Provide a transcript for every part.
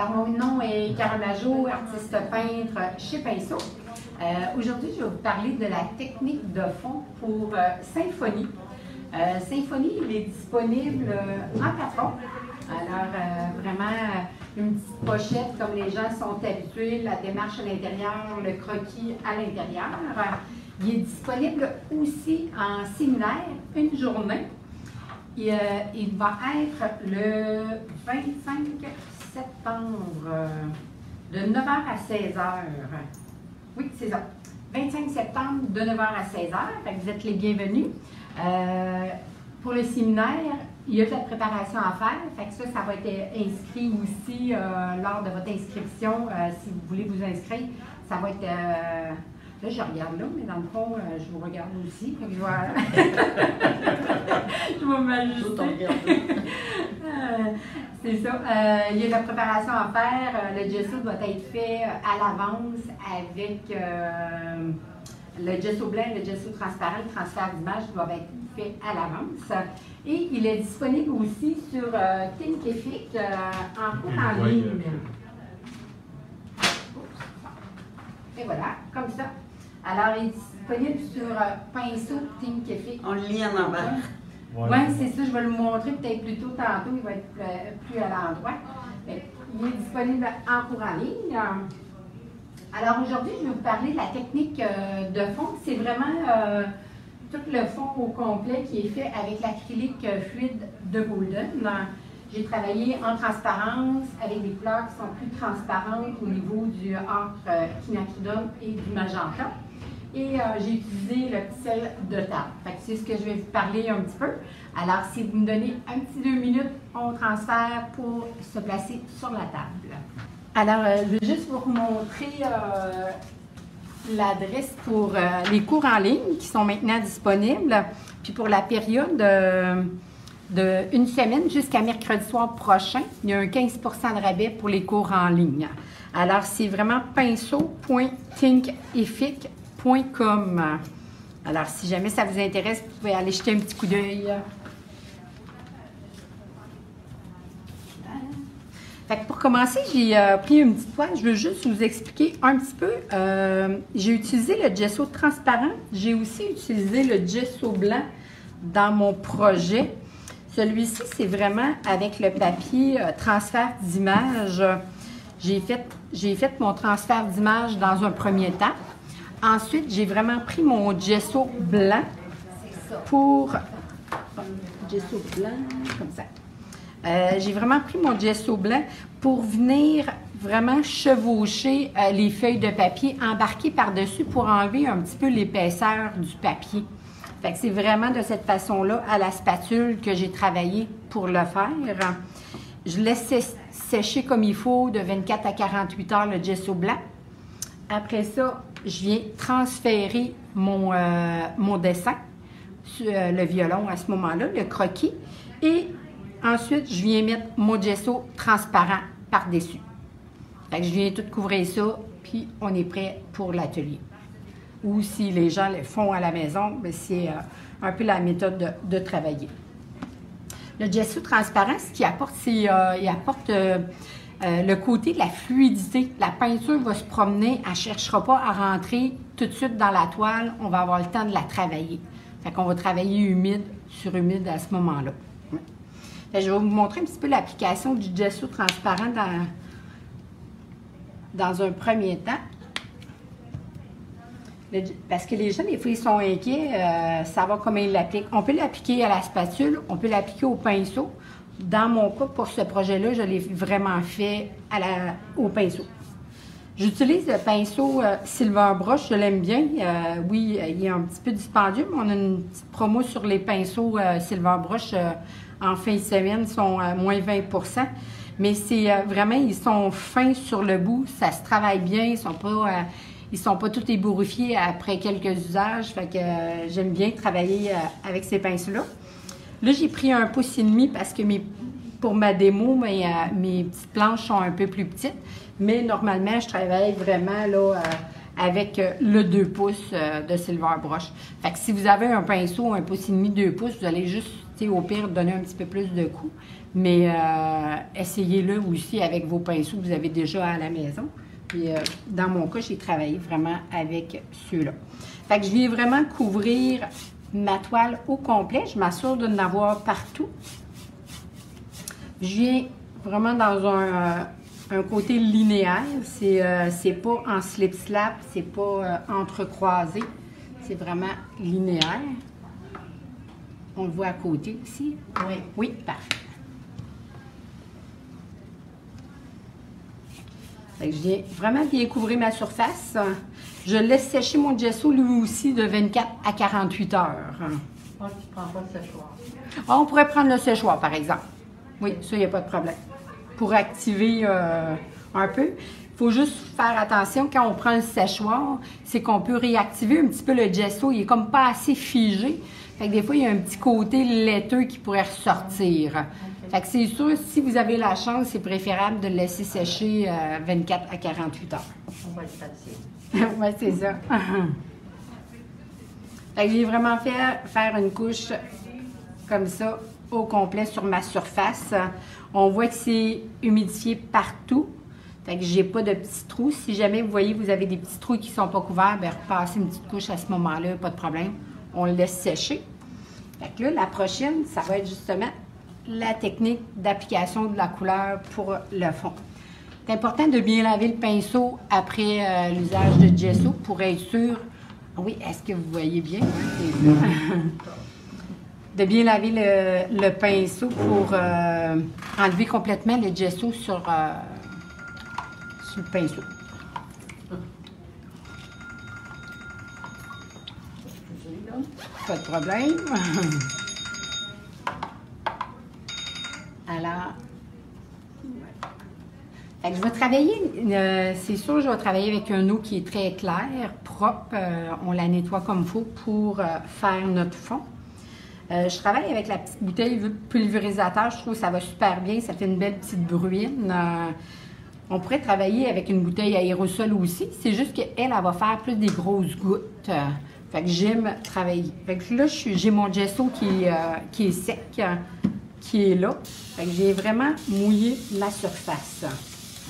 Alors, mon nom est Caramajo, artiste peintre chez Pinceau. Euh, Aujourd'hui, je vais vous parler de la technique de fond pour euh, Symphonie. Euh, Symphonie, il est disponible euh, en patron. Alors, vraiment, une petite pochette comme les gens sont habitués, la démarche à l'intérieur, le croquis à l'intérieur. Il est disponible aussi en séminaire, une journée. Et, euh, il va être le 25 septembre, euh, de 9h à 16h. Oui, c'est ça. 25 septembre, de 9h à 16h. Fait que vous êtes les bienvenus. Euh, pour le séminaire, il y a de la préparation à faire. Fait que ça, ça va être inscrit aussi euh, lors de votre inscription. euh, si vous voulez vous inscrire, ça va être. là, je regarde là, mais dans le fond, je vous regarde aussi. Je vais, je vais m'ajuster. C'est ça. Euh, il y a de la préparation à faire. Euh, le gesso doit être fait euh, à l'avance avec euh, le gesso blanc, le gesso transparent, le transfert d'image doivent être fait à l'avance. Et il est disponible aussi sur euh, Thinkific euh, en cours en Oui, ligne. Et voilà, comme ça. Alors, il est disponible sur euh, Pinceau Thinkific. On le lit en ouais. Oui, c'est ça, je vais le montrer peut-être plus tôt tantôt, il va être euh, plus à l'endroit. Il est disponible en cours en ligne. Alors aujourd'hui, je vais vous parler de la technique euh, de fond. C'est vraiment euh, tout le fond au complet qui est fait avec l'acrylique euh, fluide de Golden. J'ai travaillé en transparence avec des couleurs qui sont plus transparentes au niveau du ocre euh, quinacridone et du magenta. Et euh, j'ai utilisé le petit sel de table. C'est ce que je vais vous parler un petit peu. Alors, si vous me donnez un petit deux minutes, on transfère pour se placer sur la table. Alors, euh, je vais juste vous montrer euh, l'adresse pour les cours en ligne qui sont maintenant disponibles. Puis pour la période de une semaine jusqu'à mercredi soir prochain, il y a un 15 de rabais pour les cours en ligne. Alors, c'est vraiment Alors, si jamais ça vous intéresse, vous pouvez aller jeter un petit coup d'œil. Pour commencer, j'ai euh, pris une petite toile. Je veux juste vous expliquer un petit peu. Euh, j'ai utilisé le gesso transparent. J'ai aussi utilisé le gesso blanc dans mon projet. Celui-ci, c'est vraiment avec le papier euh, transfert d'image. J'ai fait, fait mon transfert d'image dans un premier temps. Ensuite, j'ai vraiment pris mon gesso blanc pour... Gesso blanc, comme ça. Euh, j'ai vraiment pris mon gesso blanc pour venir vraiment chevaucher euh, les feuilles de papier, embarquer par-dessus pour enlever un petit peu l'épaisseur du papier. Fait que c'est vraiment de cette façon-là, à la spatule, que j'ai travaillé pour le faire. Je laisse sé- sécher comme il faut de 24 à 48 heures le gesso blanc. Après ça, je viens transférer mon, euh, mon dessin sur euh, le violon à ce moment-là, le croquis. Et ensuite, je viens mettre mon gesso transparent par-dessus. Fait que je viens tout couvrir ça, puis on est prêt pour l'atelier. Ou si les gens le font à la maison, ben, c'est euh, un peu la méthode de, travailler. Le gesso transparent, ce qu'il apporte, c'est apporte euh, le côté de la fluidité. La peinture va se promener, elle ne cherchera pas à rentrer tout de suite dans la toile. On va avoir le temps de la travailler. Fait qu'on va travailler humide sur humide à ce moment-là. Je vais vous montrer un petit peu l'application du gesso transparent dans, un premier temps. Parce que les gens, des fois, ils sont inquiets, euh, savoir comment ils l'appliquent. On peut l'appliquer à la spatule, on peut l'appliquer au pinceau. Dans mon cas, pour ce projet-là, je l'ai vraiment fait au pinceau. J'utilise le pinceau euh, Silver Brush, je l'aime bien. Euh, oui, euh, il est un petit peu dispendieux, mais on a une petite promo sur les pinceaux euh, Silver Brush euh, en fin de semaine, ils sont à moins 20% Mais c'est vraiment, ils sont fins sur le bout, ça se travaille bien, ils sont pas, ils sont pas tout ébourifiés après quelques usages. Fait que j'aime bien travailler avec ces pinceaux-là. Là, j'ai pris un pouce et demi parce que pour ma démo, mes, euh, mes petites planches sont un peu plus petites. Mais normalement, je travaille vraiment là, euh, avec euh, le 2 pouces de Silver Brush. Fait que si vous avez un pinceau, un pouce et demi, 2 pouces, vous allez juste, au pire, donner un petit peu plus de coups. Mais essayez-le aussi avec vos pinceaux que vous avez déjà à la maison. Puis dans mon cas, j'ai travaillé vraiment avec ceux-là. Fait que je viens vraiment couvrir ma toile au complet. Je m'assure de n'avoir partout. Je viens vraiment dans un, euh, un côté linéaire. C'est euh, pas en slip-slap, c'est pas euh, entrecroisé. C'est vraiment linéaire. On le voit à côté ici. Oui. Oui, parfait. Je viens vraiment bien couvrir ma surface. Je laisse sécher mon gesso lui aussi de 24 à 48 heures. Moi, tu prends pas le séchoir. Ah, on pourrait prendre le séchoir, par exemple. Oui, ça, il n'y a pas de problème. Pour activer euh, un peu, il faut juste faire attention quand on prend le séchoir, c'est qu'on peut réactiver un petit peu le gesso. Il est comme pas assez figé. Fait que des fois, il y a un petit côté laiteux qui pourrait ressortir. Fait que c'est sûr, si vous avez la chance, c'est préférable de le laisser sécher euh, 24 à 48 heures. On va le passer. oui, c'est ça. fait que j'ai vraiment fait faire une couche comme ça au complet sur ma surface. On voit que c'est humidifié partout. Fait que j'ai pas de petits trous. Si jamais vous voyez vous avez des petits trous qui sont pas couverts, bien repassez une petite couche à ce moment-là, pas de problème. On le laisse sécher. Fait que là, la prochaine, ça va être justement la technique d'application de la couleur pour le fond. C'est important de bien laver le pinceau après euh, l'usage de gesso pour être sûr. Oui, est-ce que vous voyez bien? Oui, c'est ça. de bien laver le, le pinceau pour euh, enlever complètement le gesso sur, euh, sur le pinceau. Pas de problème. Alors, je vais travailler, euh, c'est sûr, je vais travailler avec un eau qui est très clair, propre. euh, on la nettoie comme il faut pour euh, faire notre fond. Je travaille avec la petite bouteille pulvérisateur. Je trouve que ça va super bien. Ça fait une belle petite bruine. On pourrait travailler avec une bouteille aérosol aussi. C'est juste qu'elle, elle va faire plus des grosses gouttes. Fait que j'aime travailler. Fait que là, j'ai mon gesso qui, est, sec, qui est là. Fait que j'ai vraiment mouillé ma surface.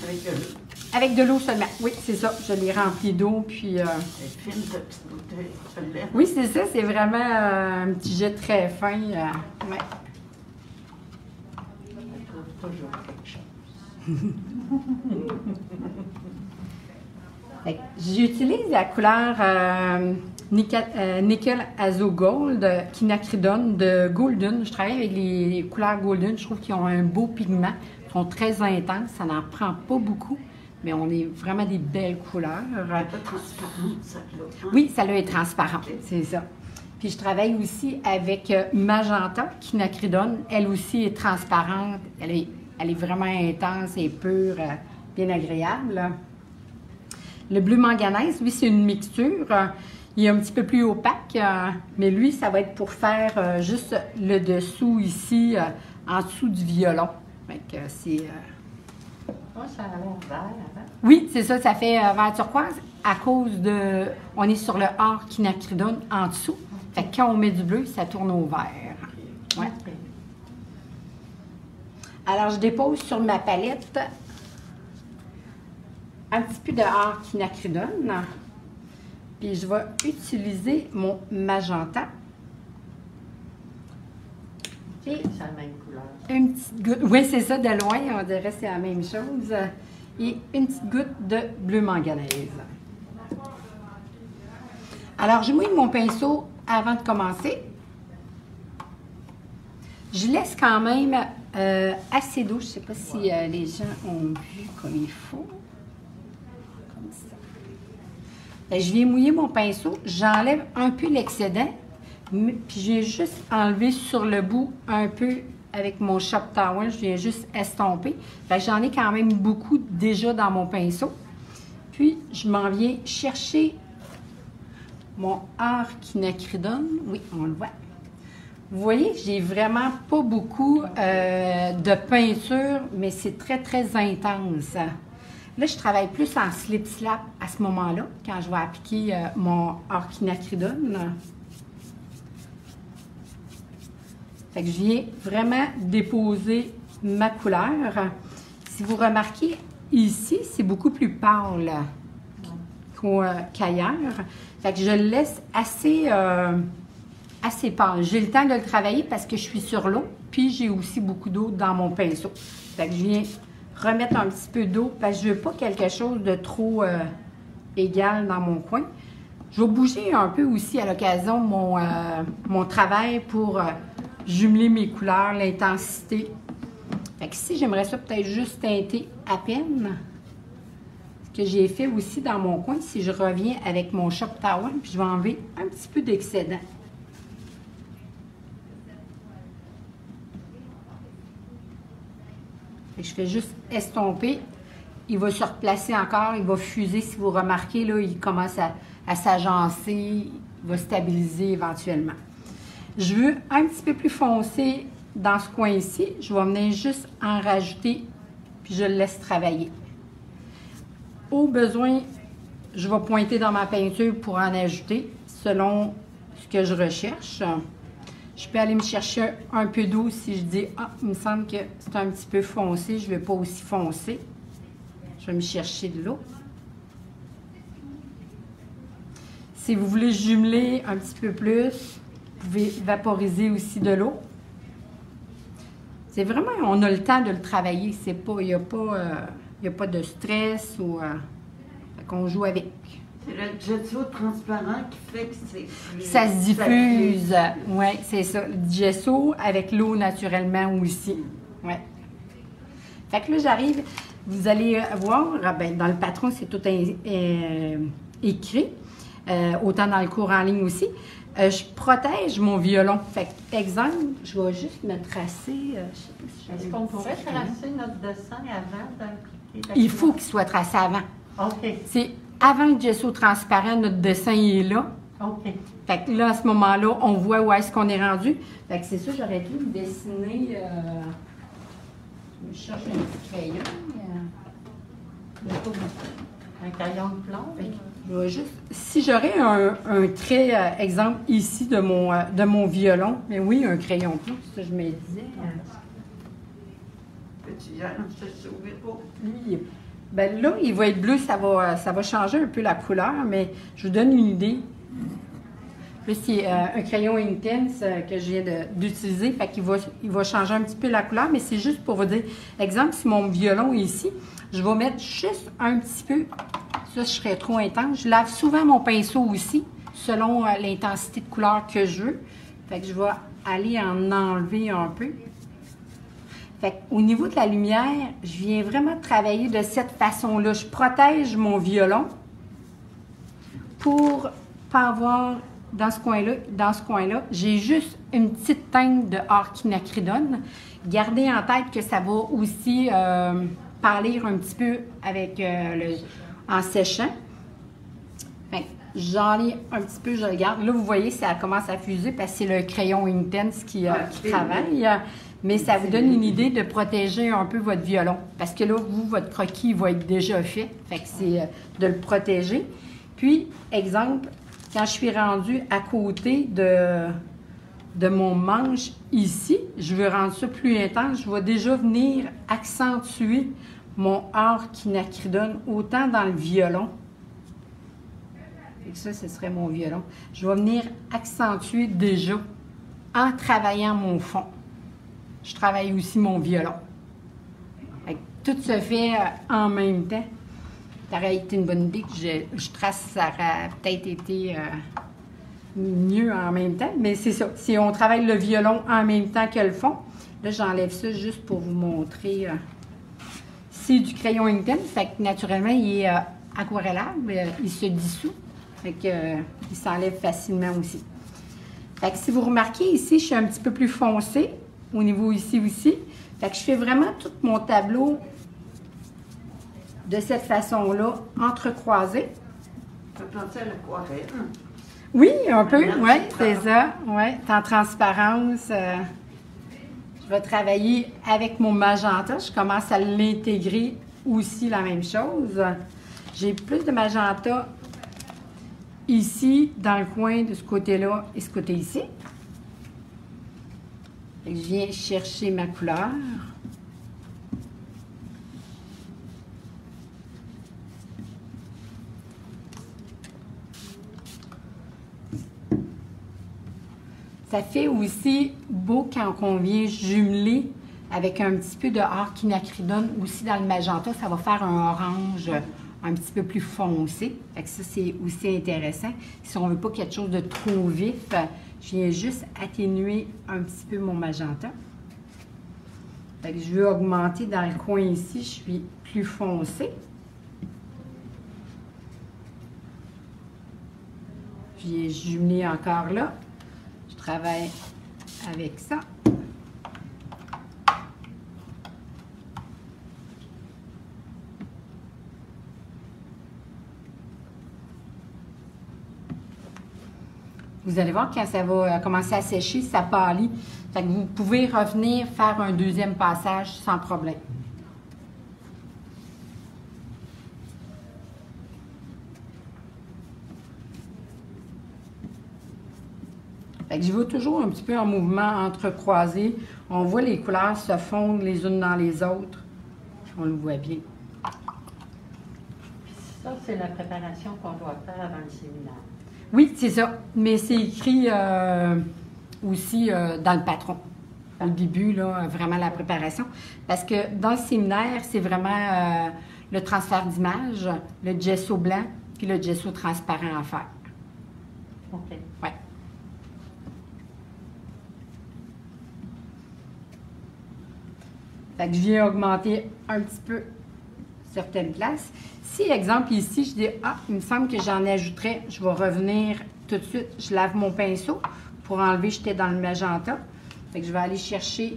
Avec de l'eau. Avec de l'eau seulement. Oui, c'est ça. Je l'ai rempli d'eau. Puis, euh, C'est fine, cette petite bouteille. Oui, c'est ça. C'est vraiment euh, un petit jet très fin. euh, ouais. J'utilise la couleur euh, nickel, euh, nickel Azo Gold, euh, Quinacridone de Golden. Je travaille avec les couleurs Golden. Je trouve qu'ils ont un beau pigment. Ils sont très intenses. Ça n'en prend pas beaucoup, mais on est vraiment des belles couleurs. Pas transparent, hein? Oui, ça là est transparent, c'est ça. Puis je travaille aussi avec euh, Magenta, Quinacridone. Elle aussi est transparente. Elle est, elle est vraiment intense et pure, bien agréable. Le bleu manganèse, lui, c'est une mixture. Il est un petit peu plus opaque, euh, mais lui, ça va être pour faire euh, juste le dessous ici, euh, en dessous du violon. Fait que c'est... ça a l'air vert avant. oui, c'est ça, ça fait vert turquoise à cause de. On est sur le or quinacridone en dessous. Fait que quand on met du bleu, ça tourne au vert. Ouais. Alors, je dépose sur ma palette un petit peu de or quinacridone. Puis je vais utiliser mon magenta. C'est la même couleur. une petite goutte. Oui, c'est ça, de loin, on dirait que c'est la même chose. Et une petite goutte de bleu manganèse. Alors, je mouille mon pinceau avant de commencer. Je laisse quand même euh, assez d'eau. Je ne sais pas si euh, les gens ont vu comme il faut. Ben, je viens mouiller mon pinceau. J'enlève un peu l'excédent. Puis je viens juste enlever sur le bout un peu avec mon shop towel. Je viens juste estomper. Que J'en ai quand même beaucoup déjà dans mon pinceau. Puis je m'en viens chercher mon or quinacridone. Oui, on le voit. Vous voyez, j'ai vraiment pas beaucoup euh, de peinture, mais c'est très, très intense. Là, je travaille plus en slip-slap à ce moment-là, quand je vais appliquer euh, mon orquinacridone. Fait que je viens vraiment déposer ma couleur. Si vous remarquez, ici, c'est beaucoup plus pâle euh, qu'ailleurs. Fait que je le laisse assez, euh, assez pâle. J'ai le temps de le travailler parce que je suis sur l'eau, puis j'ai aussi beaucoup d'eau dans mon pinceau. Fait que je viens remettre un petit peu d'eau parce que je veux pas quelque chose de trop euh, égal dans mon coin. Je vais bouger un peu aussi à l'occasion mon, euh, mon travail pour euh, jumeler mes couleurs, l'intensité. Fait que ici, j'aimerais ça peut-être juste teinter à peine. Ce que j'ai fait aussi dans mon coin, si je reviens avec mon Shop Towel, puis je vais enlever un petit peu d'excédent. Je fais juste estomper. Il va se replacer encore, il va fuser. Si vous remarquez, là, il commence à, à s'agencer, il va stabiliser éventuellement. Je veux un petit peu plus foncé dans ce coin-ci. Je vais venir juste en rajouter, puis je le laisse travailler. Au besoin, je vais pointer dans ma peinture pour en ajouter selon ce que je recherche. Je peux aller me chercher un peu d'eau si je dis Ah, il me semble que c'est un petit peu foncé, je ne vais pas aussi foncer. Je vais me chercher de l'eau. Si vous voulez jumeler un petit peu plus, vous pouvez vaporiser aussi de l'eau. C'est vraiment, on a le temps de le travailler. Il n'y a, pas, euh, a pas de stress ou euh, qu'on joue avec. Le gesso transparent qui fait que c'est plus... Ça se diffuse. Oui, c'est ça. Le gesso avec l'eau naturellement aussi. Oui. Fait que là, j'arrive, vous allez voir, ah ben, dans le patron, c'est tout euh, écrit, euh, autant dans le cours en ligne aussi. Euh, je protège mon violon. Fait que, exemple, je vais juste me tracer. euh, si Est-ce qu'on pourrait tracer notre dessin avant d'appliquer Il faut qu'il soit tracé avant. OK, C'est avant le gesso transparent, notre dessin est là. OK. Fait que là, à ce moment-là, on voit où est-ce qu'on est rendu. Fait que c'est ça, j'aurais dû me dessiner. Euh... Je cherche un petit crayon. euh. Un crayon de plomb? Fait que je vais juste. Si j'aurais un, un trait, euh, exemple ici de mon, de mon violon, mais oui, un crayon bleu, c'est ça que je me disais. Petit sauver pas. Lui, il est- ben là, il va être bleu, ça va, ça va changer un peu la couleur, mais je vous donne une idée. Là, c'est euh, un crayon Intense euh, que je viens d'utiliser, fait qu'il va, changer un petit peu la couleur, mais c'est juste pour vous dire, exemple, si mon violon est ici, je vais mettre juste un petit peu, ça, je serais trop intense. Je lave souvent mon pinceau aussi, selon euh, l'intensité de couleur que je veux. Fait que je vais aller en enlever un peu. Au niveau de la lumière, je viens vraiment travailler de cette façon-là. Je protège mon violon pour pas avoir dans ce coin-là, dans ce coin-là, j'ai juste une petite teinte de arquinacridone. Gardez en tête que ça va aussi euh, pâlir un petit peu avec euh, en séchant. J'en ai un petit peu, je regarde. Là, vous voyez, ça commence à fuser parce que c'est le crayon Intense qui, euh, qui travaille. Mais ça vous donne une idée de protéger un peu votre violon. Parce que là, vous, votre croquis va être déjà fait. Fait que c'est euh, de le protéger. Puis, exemple, quand je suis rendue à côté de, de mon manche ici, je veux rendre ça plus intense. Je vais déjà venir accentuer mon arquinacridone autant dans le violon. Que ça, ce serait mon violon. Je vais venir accentuer déjà en travaillant mon fond. Je travaille aussi mon violon. Tout se fait euh, en même temps. Ça aurait été une bonne idée que je, trace, ça aurait peut-être été euh, mieux en même temps. Mais c'est ça. Si on travaille le violon en même temps que le fond, là, j'enlève ça juste pour vous montrer. euh, c'est du crayon Inkten, fait que naturellement, il est aquarellable, il se dissout, fait que, euh, il s'enlève facilement aussi. Fait que si vous remarquez ici, je suis un petit peu plus foncé au niveau ici aussi. Fait que je fais vraiment tout mon tableau de cette façon-là, entrecroisé. Ça à l'aquarelle. Oui, un peu, oui, c'est ça. Oui, en transparence. euh, je vais travailler avec mon magenta. Je commence à l'intégrer aussi la même chose. J'ai plus de magenta ici, dans le coin de ce côté-là et ce côté-ici. Je viens chercher ma couleur. Ça fait aussi beau quand on vient jumeler avec un petit peu de or aussi dans le magenta. Ça va faire un orange un petit peu plus foncé. Fait que ça, c'est aussi intéressant. Si on ne veut pas quelque chose de trop vif, je viens juste atténuer un petit peu mon magenta. Fait que je veux augmenter dans le coin ici, je suis plus foncé. Je viens jumeler encore là. Je travaille avec ça. Vous allez voir quand ça va euh, commencer à sécher, ça pâlit. Vous pouvez revenir faire un deuxième passage sans problème. Fait que je vais toujours un petit peu en mouvement entrecroisé. On voit les couleurs se fondre les unes dans les autres. On le voit bien. Ça, c'est la préparation qu'on doit faire avant le séminaire. Oui, c'est ça. Mais c'est écrit euh, aussi euh, dans le patron. Au début, là, vraiment la préparation. Parce que dans le séminaire, c'est vraiment euh, le transfert d'image, le gesso blanc, puis le gesso transparent à faire. OK. Ouais. Fait que je viens augmenter un petit peu certaines places. Si, exemple, ici, je dis, ah, il me semble que j'en ajouterais, je vais revenir tout de suite, je lave mon pinceau pour enlever, j'étais dans le magenta. Fait que je vais aller chercher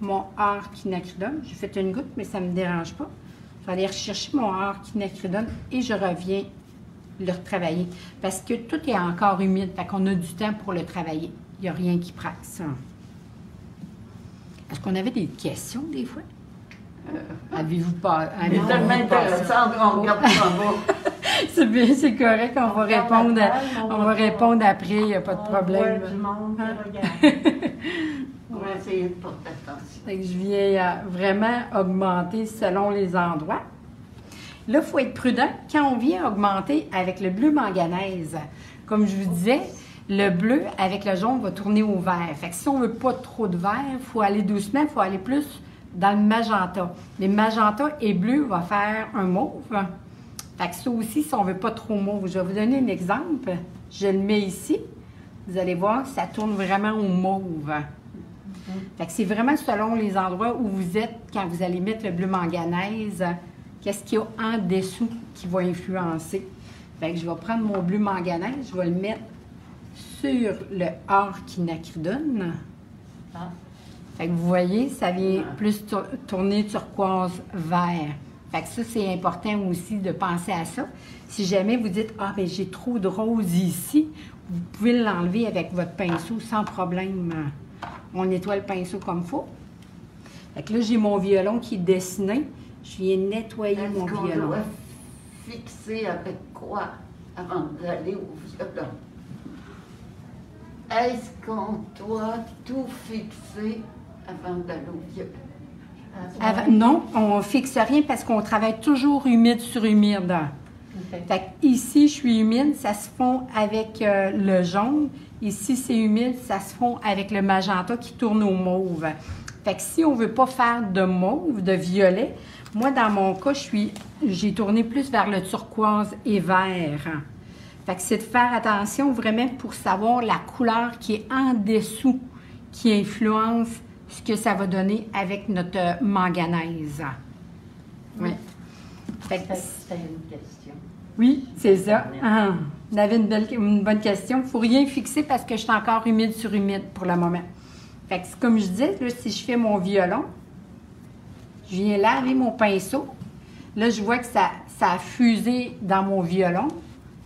mon or quinacridone. J'ai fait une goutte, mais ça ne me dérange pas. Je vais aller chercher mon or quinacridone et je reviens le retravailler. Parce que tout est encore humide, fait qu'on a du temps pour le travailler. Il n'y a rien qui presse. Est-ce qu'on avait des questions des fois? Euh, Avez-vous pas. C'est tellement pas- intéressant, on regarde pas en bas. C'est bien, c'est correct, on va répondre, On on va répondre après, il n'y a pas de problème. voit du monde qui Hein? On va essayer de porter attention. Fait que je viens vraiment augmenter selon les endroits. Là, il faut être prudent quand on vient augmenter avec le bleu manganèse. Comme je vous disais, le bleu avec le jaune va tourner au vert. Fait que si on veut pas trop de vert, il faut aller doucement, il faut aller plus dans le magenta. Les magenta et bleu va faire un mauve. Fait que ça aussi, si on veut pas trop mauve. Je vais vous donner un exemple. Je le mets ici. Vous allez voir, ça tourne vraiment au mauve. Fait que c'est vraiment selon les endroits où vous êtes quand vous allez mettre le bleu manganèse, qu'est-ce qu'il y a en dessous qui va influencer? Fait que je vais prendre mon bleu manganèse, je vais le mettre sur le or quinacridone. Ah. Fait que vous voyez, ça vient plus tour- tourner turquoise vert. Fait que ça, c'est important aussi de penser à ça. Si jamais vous dites, ah, ben j'ai trop de rose ici, vous pouvez l'enlever avec votre pinceau sans problème. On nettoie le pinceau comme il faut. Fait que là, j'ai mon violon qui est dessiné. Je viens nettoyer mon Est-ce qu'on violon. doit fixer avec quoi avant d'aller au violon? Est-ce qu'on doit tout fixer avant d'aller au violon? Avant- non, on fixe rien parce qu'on travaille toujours humide sur humide. OK. Fait que ici, je suis humide, ça se fond avec euh, le jaune. Ici, c'est humide, ça se fond avec le magenta qui tourne au mauve. Fait que si on veut pas faire de mauve, de violet, moi, dans mon cas, j'ai tourné plus vers le turquoise et vert. Fait que c'est de faire attention vraiment pour savoir la couleur qui est en dessous, qui influence ce que ça va donner avec notre manganèse. Oui. Fait que C'était une question. oui, c'est ça. Ah, vous avez une, belle- une bonne question. Il ne faut rien fixer parce que je suis encore humide sur humide pour le moment. Fait que c'est comme je disais, là, si je fais mon violon, je viens laver mon pinceau. Là, je vois que ça, ça a fusé dans mon violon.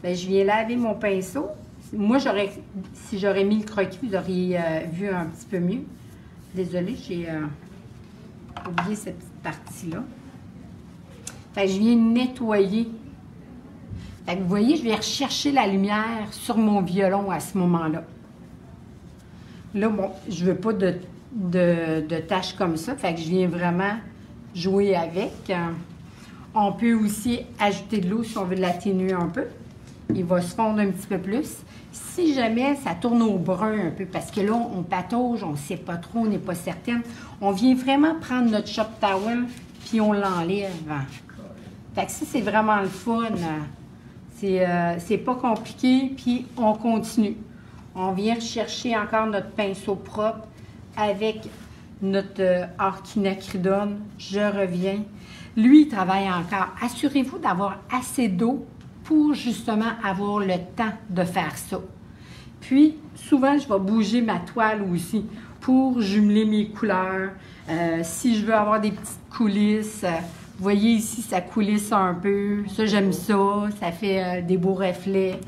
Bien, je viens laver mon pinceau. Moi, j'aurais, si j'aurais mis le croquis, vous auriez euh, vu un petit peu mieux. Désolée, j'ai euh, oublié cette petite partie-là. Fait que je viens nettoyer fait que vous voyez, je vais rechercher la lumière sur mon violon à ce moment-là. Là, bon, je veux pas de, de, de taches comme ça. Fait que je viens vraiment jouer avec. Euh, On peut aussi ajouter de l'eau si on veut l'atténuer un peu. Il va se fondre un petit peu plus. Si jamais ça tourne au brun un peu, parce que là, on patauge, on ne sait pas trop, on n'est pas certaine, on vient vraiment prendre notre shop towel, puis on l'enlève. Fait que ça, c'est vraiment le fun. C'est euh, pas compliqué, puis on continue. On vient chercher encore notre pinceau propre avec notre euh, orchinacridone. Je reviens. Lui, il travaille encore. Assurez-vous d'avoir assez d'eau pour justement avoir le temps de faire ça. Puis, souvent, je vais bouger ma toile aussi pour jumeler mes couleurs. Euh, si je veux avoir des petites coulisses, euh, vous voyez ici, ça coulisse un peu. Ça, j'aime ça. Ça fait euh, des beaux reflets.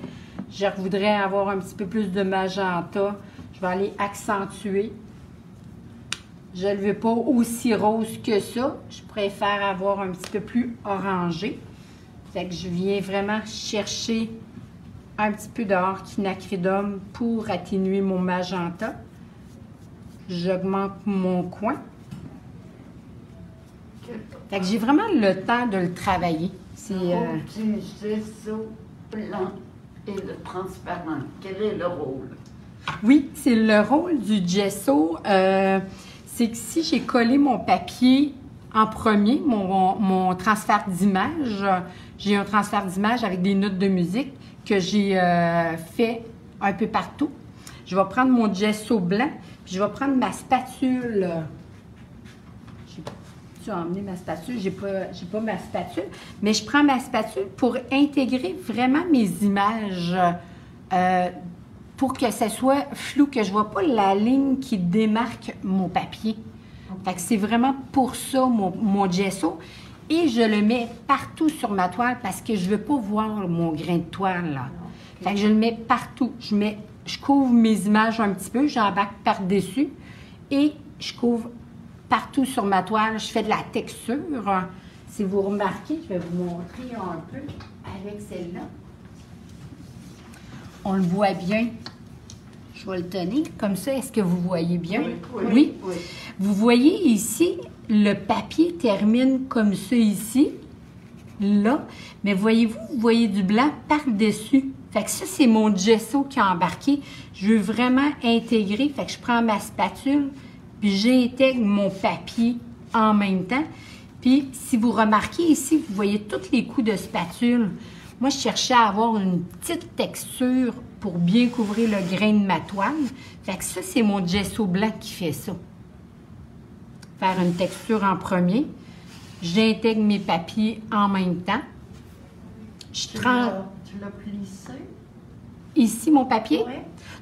Je voudrais avoir un petit peu plus de magenta. Je vais aller accentuer. Je ne le veux pas aussi rose que ça. Je préfère avoir un petit peu plus orangé. Fait que je viens vraiment chercher un petit peu d'orchinacridum pour atténuer mon magenta. J'augmente mon coin. Fait que j'ai vraiment le temps de le travailler. C'est le euh, du gesso blanc et le transparent. Quel est le rôle? Oui, c'est le rôle du gesso. Euh, c'est que si j'ai collé mon papier en premier, mon, transfert d'image, j'ai un transfert d'image avec des notes de musique que j'ai euh, fait un peu partout. Je vais prendre mon gesso blanc, puis je vais prendre ma spatule. J'ai emmené ma spatule, j'ai pas, pas ma spatule, mais je prends ma spatule pour intégrer vraiment mes images euh, pour que ça soit flou, que je vois pas la ligne qui démarque mon papier. Fait que c'est vraiment pour ça mon, gesso. Et je le mets partout sur ma toile parce que je veux pas voir mon grain de toile, là. Fait que je le mets partout. Je, mets, je couvre mes images un petit peu, j'embarque par-dessus et je couvre partout sur ma toile. Je fais de la texture. Si vous remarquez, je vais vous montrer un peu avec celle-là. On le voit bien. Je vais le tenir comme ça. Est-ce que vous voyez bien? Oui, oui. Vous voyez ici, le papier termine comme ça ici, là. Mais voyez-vous, vous voyez du blanc par-dessus. Fait que ça, c'est mon gesso qui a embarqué. Je veux vraiment intégrer. Fait que je prends ma spatule, puis j'intègre mon papier en même temps. Puis, si vous remarquez ici, vous voyez tous les coups de spatule. Moi, je cherchais à avoir une petite texture pour bien couvrir le grain de ma toile. Fait que ça, c'est mon gesso blanc qui fait ça. Faire une texture en premier. J'intègre mes papiers en même temps. Je tu l'as plissé? Ici, mon papier? Oui.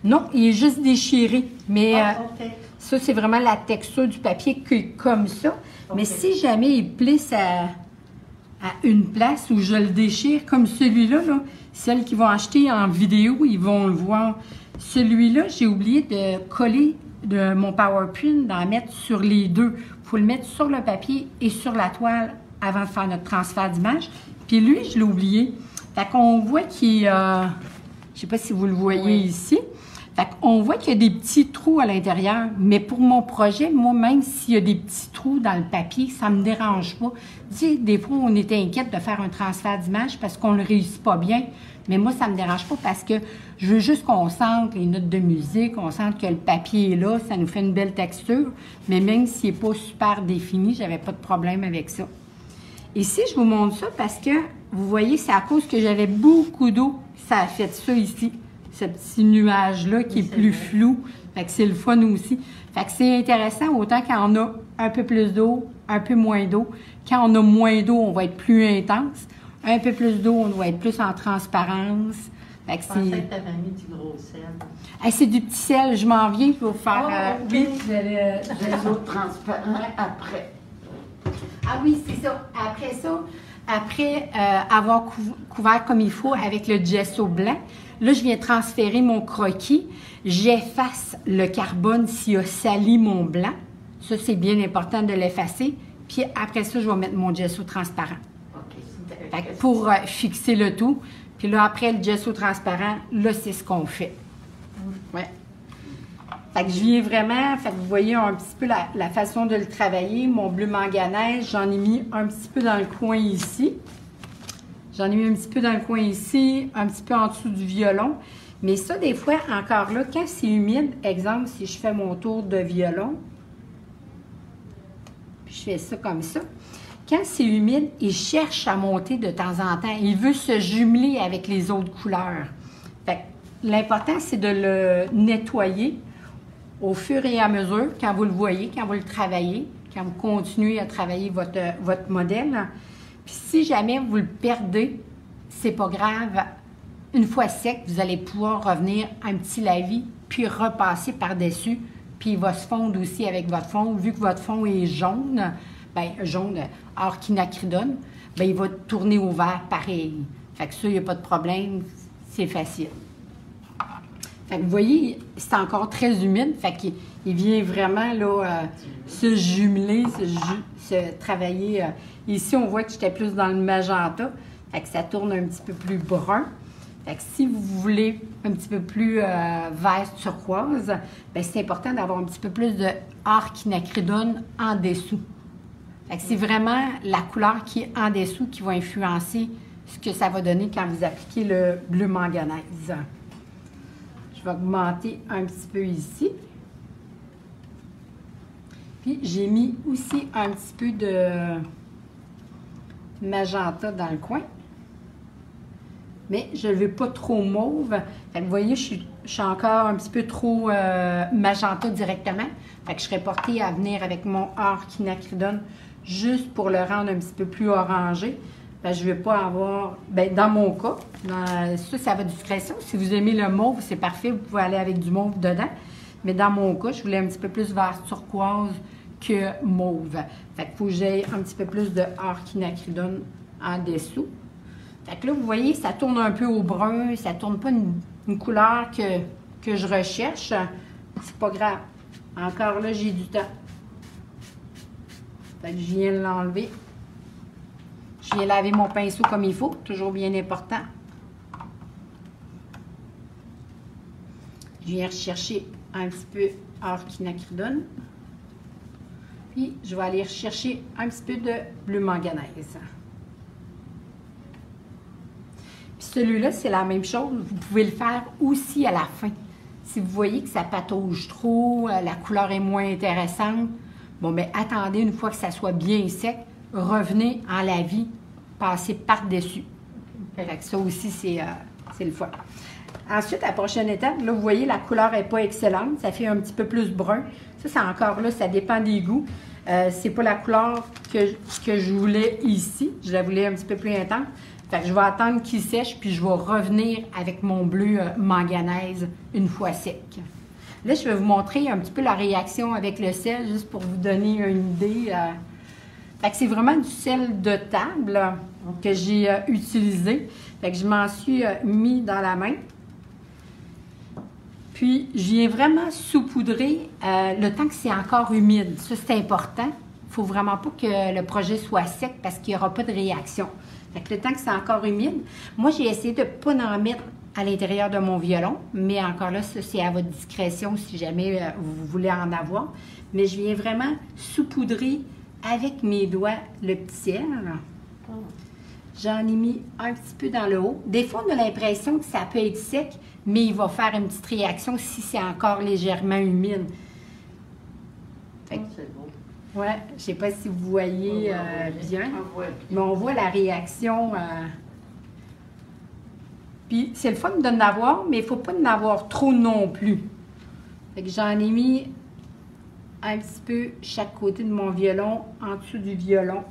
Non, il est juste déchiré. Mais ah, euh, ça, c'est vraiment la texture du papier qui est comme ça. Mais si jamais il plisse à, à une place où je le déchire, comme celui-là, là, celles qui vont acheter en vidéo, ils vont le voir. Celui-là, j'ai oublié de coller de mon PowerPoint, d'en mettre sur les deux. Il faut le mettre sur le papier et sur la toile avant de faire notre transfert d'image. Puis lui, je l'ai oublié. Fait qu'on voit qu'il y a... Je sais pas si vous le voyez ici. Qu'on voit qu'il y a des petits trous à l'intérieur, mais pour mon projet, moi-même, s'il y a des petits trous dans le papier, ça me dérange pas. Tu des fois, on est inquiète de faire un transfert d'image parce qu'on ne réussit pas bien, mais moi, ça me dérange pas parce que je veux juste qu'on sente les notes de musique, on sente que le papier est là, ça nous fait une belle texture, mais même s'il n'est pas super défini, j'avais pas de problème avec ça. Ici, je vous montre ça parce que, vous voyez, c'est à cause que j'avais beaucoup d'eau, ça a fait ça ici ce petit nuage-là qui est plus flou. Fait que c'est le fun aussi. Fait que c'est intéressant autant quand on a un peu plus d'eau, un peu moins d'eau. Quand on a moins d'eau, on va être plus intense. Un peu plus d'eau, on va être plus en transparence. Fait que c'est... Que mis du gros sel. c'est du petit sel. Je m'en viens pour faire... Oh, euh, oui, j'ai l'eau transparent après. Ah oui, c'est ça. Après ça, après euh, avoir couvert comme il faut avec le gesso blanc, là, je viens transférer mon croquis. J'efface le carbone s'il a sali mon blanc. Ça, c'est bien important de l'effacer. Puis après ça, je vais mettre mon gesso transparent. pour euh, fixer le tout. Puis là, après le gesso transparent, là, c'est ce qu'on fait. Ouais. Fait que je viens vraiment, fait que vous voyez un petit peu la, façon de le travailler. Mon bleu manganèse, j'en ai mis un petit peu dans le coin ici. J'en ai mis un petit peu dans le coin ici, un petit peu en dessous du violon. Mais ça, des fois, encore là, quand c'est humide, exemple, si je fais mon tour de violon, puis je fais ça comme ça, quand c'est humide, il cherche à monter de temps en temps. Il veut se jumeler avec les autres couleurs. l'important, c'est de le nettoyer au fur et à mesure, quand vous le voyez, quand vous le travaillez, quand vous continuez à travailler votre, votre modèle. Puis si jamais vous le perdez, c'est pas grave. Une fois sec, vous allez pouvoir revenir un petit lavis, puis repasser par-dessus. Puis il va se fondre aussi avec votre fond. Vu que votre fond est jaune, ben jaune, orchinacridone, ben il va tourner au vert pareil. Fait que ça, il n'y a pas de problème, c'est facile. Fait que vous voyez, c'est encore très humide, il vient vraiment là, euh, se jumeler, se, travailler. Euh. Ici, on voit que j'étais plus dans le magenta, fait que ça tourne un petit peu plus brun. Fait que si vous voulez un petit peu plus euh, vert turquoise, ben c'est important d'avoir un petit peu plus de archinacridone en dessous. C'est vraiment la couleur qui est en dessous qui va influencer ce que ça va donner quand vous appliquez le bleu manganèse. Je vais augmenter un petit peu ici. Puis j'ai mis aussi un petit peu de magenta dans le coin. Mais je ne le veux pas trop mauve. Fait vous voyez, je suis, encore un petit peu trop euh, magenta directement. Fait que je serais portée à venir avec mon or quinacridone juste pour le rendre un petit peu plus orangé. Ben, je ne vais pas avoir, ben, dans mon cas, ça, ça va discrétion. Si vous aimez le mauve, c'est parfait, vous pouvez aller avec du mauve dedans. Mais dans mon cas, je voulais un petit peu plus vert turquoise que mauve. Fait faut que j'aie un petit peu plus de archinacridone en dessous. Fait que là, vous voyez, ça tourne un peu au brun, ça tourne pas une, couleur que, que je recherche. C'est pas grave. Encore là, j'ai du temps. Fait que je viens l'enlever. Je viens laver mon pinceau comme il faut, toujours bien important. Je viens rechercher un petit peu orchinacridone. Puis, je vais aller rechercher un petit peu de bleu manganèse. Puis celui-là, c'est la même chose. Vous pouvez le faire aussi à la fin. Si vous voyez que ça patauge trop, euh, la couleur est moins intéressante, bon, mais ben, attendez une fois que ça soit bien sec, revenez en la vie passer par-dessus. ça aussi, euh, c'est le fun. Ensuite, la prochaine étape, là, vous voyez, la couleur n'est pas excellente. Ça fait un petit peu plus brun. Ça, c'est encore là, ça dépend des goûts. Euh, c'est pas la couleur que, que je voulais ici. Je la voulais un petit peu plus intense. Fait que je vais attendre qu'il sèche, puis je vais revenir avec mon bleu euh, manganèse une fois sec. Là, je vais vous montrer un petit peu la réaction avec le sel, juste pour vous donner une idée. Fait que c'est vraiment du sel de table que j'ai euh, utilisé. Fait que je m'en suis euh, mis dans la main. Puis, je viens vraiment saupoudrer euh, le temps que c'est encore humide. Ça, c'est important. Il ne faut vraiment pas que le projet soit sec parce qu'il n'y aura pas de réaction. Fait que le temps que c'est encore humide, moi, j'ai essayé de ne pas en mettre à l'intérieur de mon violon, mais encore là, ça, c'est à votre discrétion si jamais vous voulez en avoir. Mais je viens vraiment saupoudrer avec mes doigts le petit ciel. J'en ai mis un petit peu dans le haut. Des fois, on a l'impression que ça peut être sec, mais il va faire une petite réaction si c'est encore légèrement humide. C'est beau. Ouais, je sais pas si vous voyez euh, bien, mais on voit la réaction. Euh. Puis c'est le fun de n'avoir, mais il ne faut pas en avoir trop non plus. Fait que j'en ai mis un petit peu chaque côté de mon violon, en dessous du violon.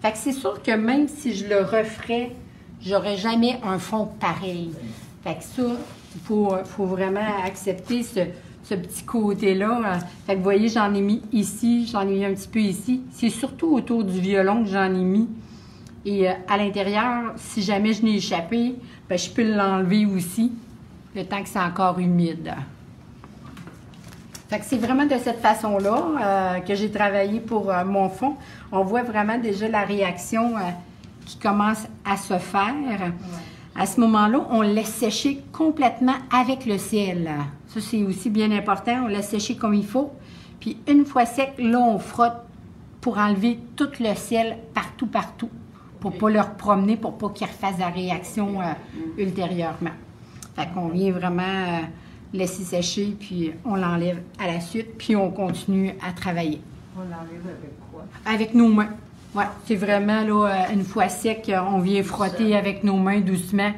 Fait que c'est sûr que même si je le referais, j'aurais jamais un fond pareil. Fait que ça, il faut, faut, vraiment accepter ce, ce petit côté-là. Fait que vous voyez, j'en ai mis ici, j'en ai mis un petit peu ici. C'est surtout autour du violon que j'en ai mis. Et euh, à l'intérieur, si jamais je n'ai échappé, ben, je peux l'enlever aussi, le temps que c'est encore humide c'est vraiment de cette façon-là euh, que j'ai travaillé pour euh, mon fond. On voit vraiment déjà la réaction euh, qui commence à se faire. À ce moment-là, on laisse sécher complètement avec le ciel. Ça, c'est aussi bien important. On laisse sécher comme il faut. Puis une fois sec, là, on frotte pour enlever tout le ciel partout, partout, pour ne pas le promener, pour pas qu'il refasse la réaction ultérieurement. Fait qu'on vient vraiment laisser sécher, puis on l'enlève à la suite, puis on continue à travailler. On l'enlève avec quoi? Avec nos mains. Ouais, c'est vraiment là, euh, une fois sec, on vient frotter avec nos mains doucement,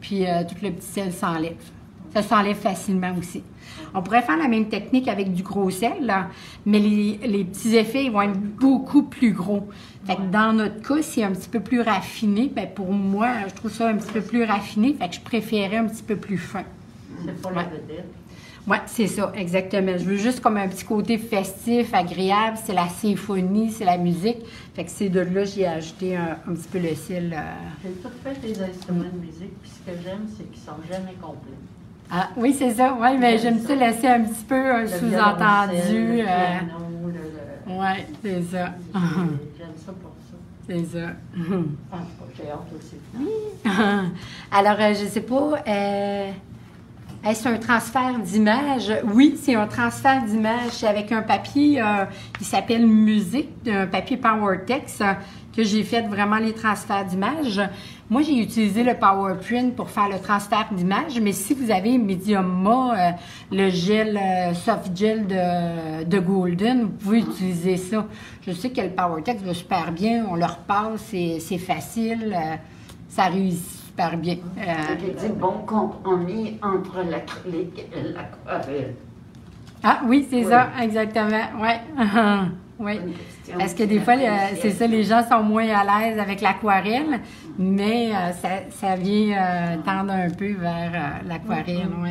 puis tout le petit sel s'enlève. Ça s'enlève facilement aussi. On pourrait faire la même technique avec du gros sel, mais les, petits effets vont être beaucoup plus gros. Fait que dans notre cas, c'est un petit peu plus raffiné. Ben pour moi, je trouve ça un petit peu plus raffiné. Fait que je préférais un petit peu plus fin. C'est pas la vedette. Oui, c'est ça, exactement. Je veux juste comme un petit côté festif, agréable. C'est la symphonie, c'est la musique. Fait que c'est de là j'ai ajouté un, petit peu le sel. Euh. J'ai tout fait les instruments de musique, puis ce que j'aime, c'est qu'ils sont jamais complets. Ah, oui, c'est ça. Oui, mais j'aime ça laisser un petit peu un sous-entendu. Euh... Oui, c'est ça. J'aime ça pour ça. C'est ça. Ah, j'ai hâte aussi. Oui. Alors, euh, je ne sais pas, euh, est-ce un transfert d'image? Oui, c'est un transfert d'image avec un papier euh, qui s'appelle Musique, un papier PowerText que j'ai fait vraiment les transferts d'image. Moi, j'ai utilisé le PowerPrint pour faire le transfert d'image, mais si vous avez Mediuma, euh, le gel, euh, soft gel de, de, Golden, vous pouvez utiliser ça. Je sais que le PowerText va super bien, on le repasse, c'est facile, euh, ça réussit super bien. C'est du bon compromis entre l'acrylique et l'aquarelle. Ah oui, c'est ça, exactement, ouais. Oui. Parce que des fois, c'est ça, les gens sont moins à l'aise avec l'aquarelle, mais euh, ça, ça, vient euh, tendre un peu vers euh, l'aquarelle. Oui.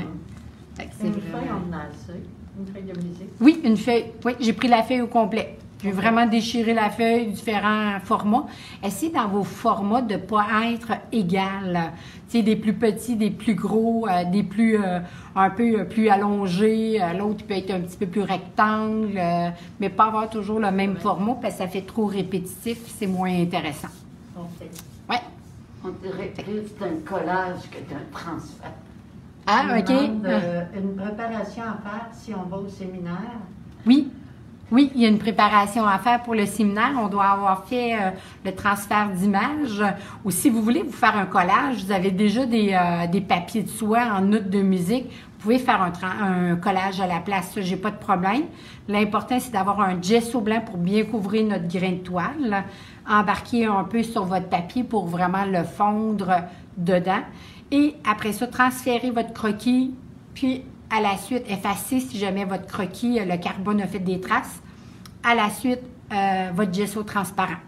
Une feuille en une feuille de musique? Oui, une feuille. Oui, j'ai pris la feuille au complet. J'ai vraiment déchiré la feuille, différents formats. Essayez dans vos formats de ne pas être égal. Tu sais, des plus petits, des plus gros, euh, des plus euh, un peu euh, plus allongés. L'autre peut être un petit peu plus rectangle, mais pas avoir toujours le même format parce que ça fait trop répétitif, c'est moins intéressant. OK. Oui. On dirait que c'est un collage que d'un transfert. Ah, OK. une préparation à faire si on va au séminaire. Oui. Oui, il y a une préparation à faire pour le séminaire. On doit avoir fait euh, le transfert d'image. Ou si vous voulez vous faire un collage, vous avez déjà des, euh, papiers de soie en notes de musique. Vous pouvez faire un, un collage à la place. Ça, j'ai pas de problème. L'important, c'est d'avoir un gesso blanc pour bien couvrir notre grain de toile. Embarquer un peu sur votre papier pour vraiment le fondre dedans. Et après ça, transférer votre croquis, puis à la suite, effacer si jamais votre croquis, le carbone a fait des traces. À la suite, euh, votre gesso transparent.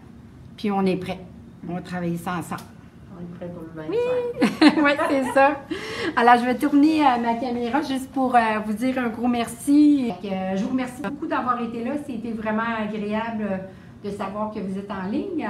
Puis on est prêt. On va travailler ça ensemble. On est prêt pour le 25. Oui, oui c'est ça. Alors, je vais tourner euh, ma caméra juste pour euh, vous dire un gros merci. je vous remercie beaucoup d'avoir été là. C'était vraiment agréable de savoir que vous êtes en ligne.